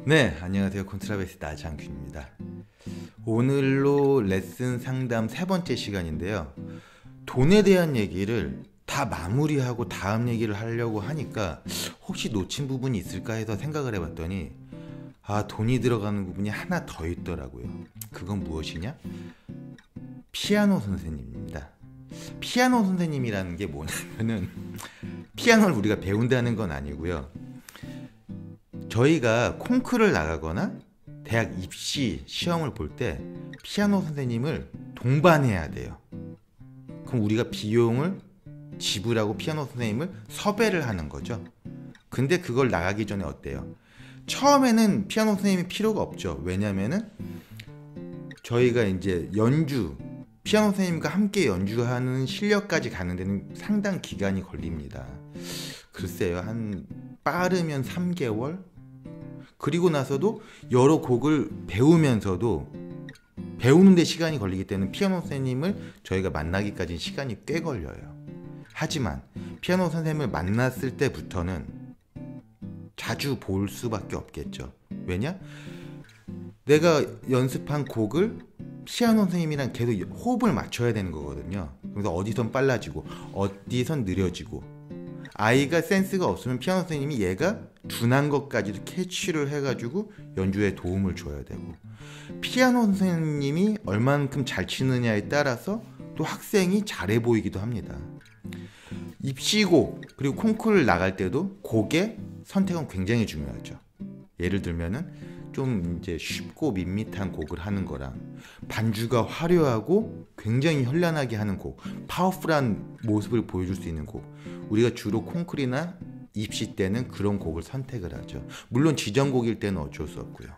네, 안녕하세요. 콘트라베이스 나장균입니다. 오늘로 레슨 상담 세 번째 시간인데요. 돈에 대한 얘기를 다 마무리하고 다음 얘기를 하려고 하니까 혹시 놓친 부분이 있을까 해서 생각을 해봤더니 아, 돈이 들어가는 부분이 하나 더 있더라고요. 그건 무엇이냐? 피아노 선생님입니다. 피아노 선생님이라는 게 뭐냐면은 피아노를 우리가 배운다는 건 아니고요. 저희가 콩쿠르를 나가거나 대학 입시 시험을 볼 때 피아노 선생님을 동반해야 돼요. 그럼 우리가 비용을 지불하고 피아노 선생님을 섭외를 하는 거죠. 근데 그걸 나가기 전에 어때요? 처음에는 피아노 선생님이 필요가 없죠. 왜냐면은 저희가 이제 연주 피아노 선생님과 함께 연주하는 실력까지 가는 데는 상당 기간이 걸립니다. 글쎄요, 한 빠르면 3개월? 그리고 나서도 여러 곡을 배우면서도 배우는데 시간이 걸리기 때문에 피아노 선생님을 저희가 만나기까지 시간이 꽤 걸려요. 하지만 피아노 선생님을 만났을 때부터는 자주 볼 수밖에 없겠죠. 왜냐? 내가 연습한 곡을 피아노 선생님이랑 계속 호흡을 맞춰야 되는 거거든요. 그래서 어디선 빨라지고 어디선 느려지고 아이가 센스가 없으면 피아노 선생님이 얘가 둔한 것까지도 캐치를 해가지고 연주에 도움을 줘야 되고 피아노 선생님이 얼만큼 잘 치느냐에 따라서 또 학생이 잘해 보이기도 합니다. 입시곡 그리고 콩쿠르를 나갈 때도 곡의 선택은 굉장히 중요하죠. 예를 들면은 좀 이제 쉽고 밋밋한 곡을 하는 거랑 반주가 화려하고 굉장히 현란하게 하는 곡, 파워풀한 모습을 보여줄 수 있는 곡. 우리가 주로 콩쿨이나 입시 때는 그런 곡을 선택을 하죠. 물론 지정곡일 때는 어쩔 수 없고요.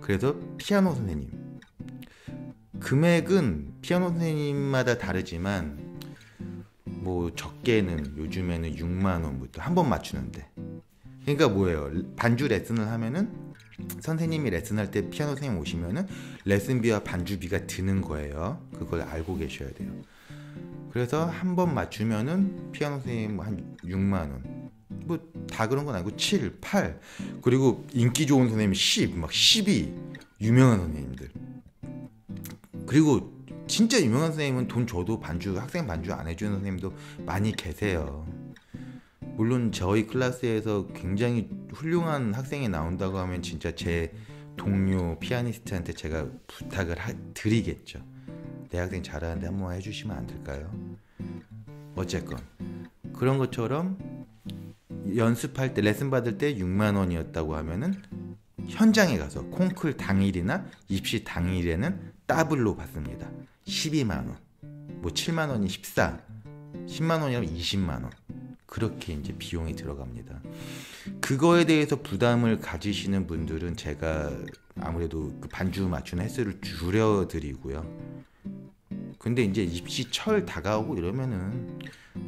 그래서 피아노 선생님. 금액은 피아노 선생님마다 다르지만 뭐 적게는 요즘에는 6만 원부터 한 번 맞추는데. 그러니까 뭐예요? 반주 레슨을 하면은 선생님이 레슨할 때 피아노 선생님 오시면은 레슨비와 반주비가 드는 거예요. 그걸 알고 계셔야 돼요. 그래서 한 번 맞추면은 피아노 선생님 한 6만 원. 뭐다 그런 건 아니고 7, 8. 그리고 인기 좋은 선생님 10, 막 12. 유명한 선생님들. 그리고 진짜 유명한 선생님은 돈 줘도 반주 학생 반주 안 해주는 선생님도 많이 계세요. 물론 저희 클래스에서 굉장히 훌륭한 학생이 나온다고 하면 진짜 제 동료 피아니스트한테 제가 부탁을 하, 드리겠죠. 내 학생 잘하는데 한번 해주시면 안 될까요? 어쨌건 그런 것처럼 연습할 때 레슨 받을 때 6만 원이었다고 하면은 현장에 가서 콩쿨 당일이나 입시 당일에는 더블로 받습니다. 12만 원, 뭐 7만 원이 14, 10만 원이라면 20만 원. 그렇게 이제 비용이 들어갑니다. 그거에 대해서 부담을 가지시는 분들은 제가 아무래도 그 반주 맞추는 횟수를 줄여드리고요. 근데 이제 입시 철 다가오고 이러면은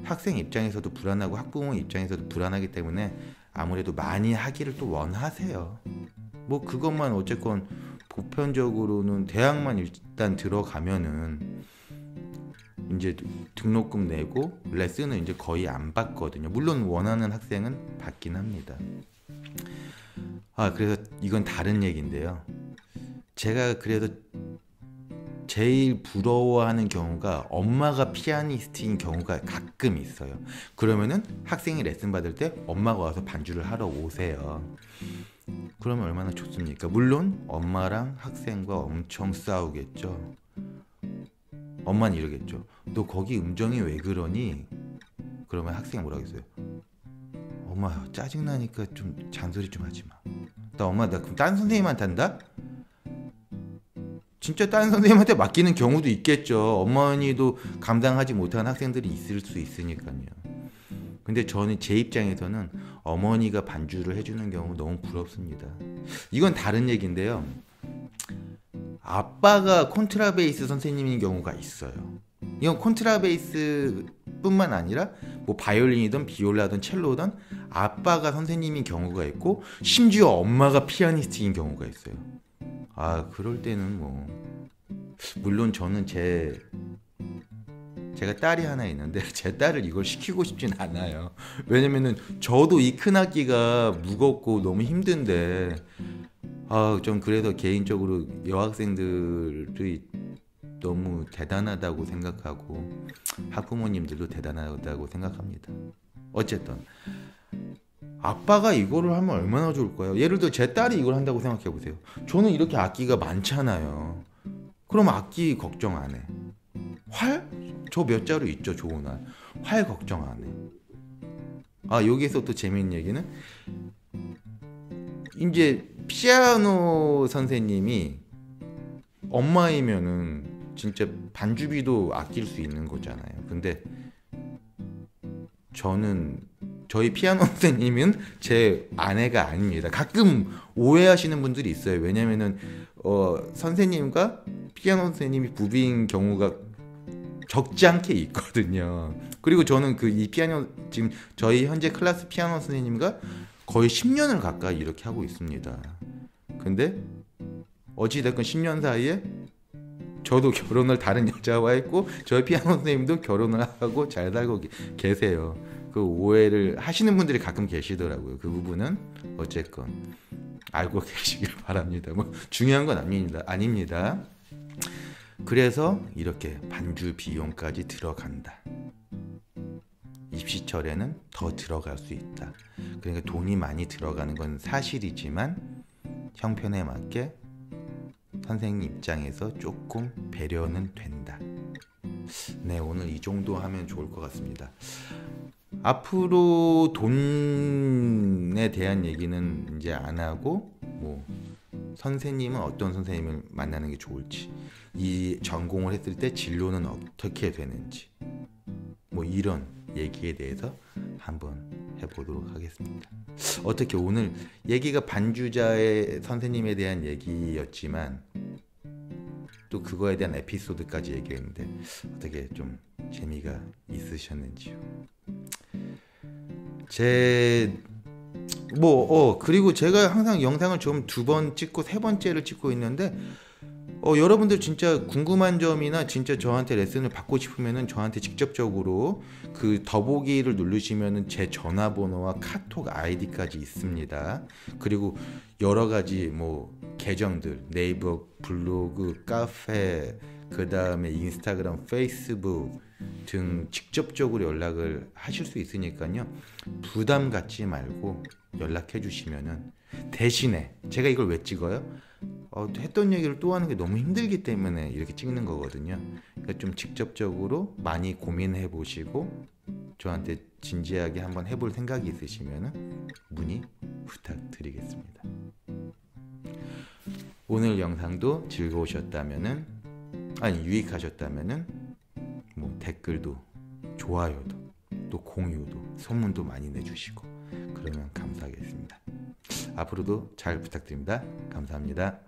학생 입장에서도 불안하고 학부모 입장에서도 불안하기 때문에 아무래도 많이 하기를 또 원하세요. 뭐 그것만 어쨌건 보편적으로는 대학만 일단 들어가면은 이제 등록금 내고 레슨은 이제 거의 안 받거든요. 물론 원하는 학생은 받긴 합니다. 아 그래서 이건 다른 얘기인데요. 제가 그래서 제일 부러워하는 경우가 엄마가 피아니스트인 경우가 가끔 있어요. 그러면은 학생이 레슨 받을 때 엄마가 와서 반주를 하러 오세요. 그러면 얼마나 좋습니까? 물론 엄마랑 학생과 엄청 싸우겠죠. 엄마는 이러겠죠. 너 거기 음정이 왜 그러니? 그러면 학생이 뭐라 겠어요? 엄마 짜증나니까 좀 잔소리 좀 하지 마. 나 엄마 나 그럼 딴 선생님한테 한다? 진짜 다른 선생님한테 맡기는 경우도 있겠죠. 어머니도 감당하지 못하는 학생들이 있을 수 있으니까요. 근데 저는 제 입장에서는 어머니가 반주를 해주는 경우 너무 부럽습니다. 이건 다른 얘기인데요. 아빠가 콘트라베이스 선생님인 경우가 있어요. 이건 콘트라베이스뿐만 아니라 뭐 바이올린이든 비올라든 첼로든 아빠가 선생님인 경우가 있고 심지어 엄마가 피아니스트인 경우가 있어요. 아 그럴 때는 뭐 물론 저는 제 제가 딸이 하나 있는데 제 딸을 이걸 시키고 싶진 않아요. 왜냐면은 저도 이큰 학기가 무겁고 너무 힘든데 아 좀 그래서 개인적으로 여학생들이 너무 대단하다고 생각하고 학부모님들도 대단하다고 생각합니다. 어쨌든 아빠가 이거를 하면 얼마나 좋을까요? 예를 들어 제 딸이 이걸 한다고 생각해 보세요. 저는 이렇게 악기가 많잖아요. 그럼 악기 걱정 안 해. 활? 저 몇 자루 있죠, 좋은 활. 활 걱정 안 해. 아, 여기서 또 재밌는 얘기는 이제 피아노 선생님이 엄마이면은 진짜 반주비도 아낄 수 있는 거잖아요. 근데 저는 저희 피아노 선생님은 제 아내가 아닙니다. 가끔 오해하시는 분들이 있어요. 왜냐면은 어, 선생님과 피아노 선생님이 부부인 경우가 적지 않게 있거든요. 그리고 저는 그 이 피아노 지금 저희 현재 클래스 피아노 선생님과 거의 10년을 가까이 이렇게 하고 있습니다. 근데 어찌 됐건 10년 사이에 저도 결혼을 다른 여자와 했고 저희 피아노 선생님도 결혼을 하고 잘 살고 계세요. 그 오해를 하시는 분들이 가끔 계시더라고요. 그 부분은 어쨌건 알고 계시길 바랍니다. 뭐 중요한 건 아닙니다. 아닙니다. 그래서 이렇게 반주 비용까지 들어간다. 입시철에는 더 들어갈 수 있다. 그러니까 돈이 많이 들어가는 건 사실이지만 형편에 맞게 선생님 입장에서 조금 배려는 된다. 네, 오늘 이 정도 하면 좋을 것 같습니다. 앞으로 돈에 대한 얘기는 이제 안 하고 뭐 선생님은 어떤 선생님을 만나는 게 좋을지 이 전공을 했을 때 진로는 어떻게 되는지 뭐 이런 얘기에 대해서 한번 해보도록 하겠습니다. 어떻게 오늘 얘기가 반주자의 선생님에 대한 얘기였지만 또 그거에 대한 에피소드까지 얘기했는데 어떻게 좀 재미가 있으셨는지요? 제 뭐, 어, 그리고 제가 항상 영상을 좀 두 번 찍고 세 번째를 찍고 있는데, 어, 여러분들 진짜 궁금한 점이나 진짜 저한테 레슨을 받고 싶으면은 저한테 직접적으로 그 더보기를 누르시면은 제 전화번호와 카톡 아이디까지 있습니다. 그리고 여러 가지 뭐 계정들, 네이버, 블로그, 카페, 그 다음에 인스타그램, 페이스북, 등 직접적으로 연락을 하실 수 있으니까요. 부담 갖지 말고 연락해 주시면은 대신에 제가 이걸 왜 찍어요? 어, 했던 얘기를 또 하는 게 너무 힘들기 때문에 이렇게 찍는 거거든요. 그러니까 좀 직접적으로 많이 고민해 보시고 저한테 진지하게 한번 해볼 생각이 있으시면 문의 부탁드리겠습니다. 오늘 영상도 즐거우셨다면은 아니 유익하셨다면은 뭐 댓글도 좋아요도 또 공유도 소문도 많이 내주시고 그러면 감사하겠습니다. 앞으로도 잘 부탁드립니다. 감사합니다.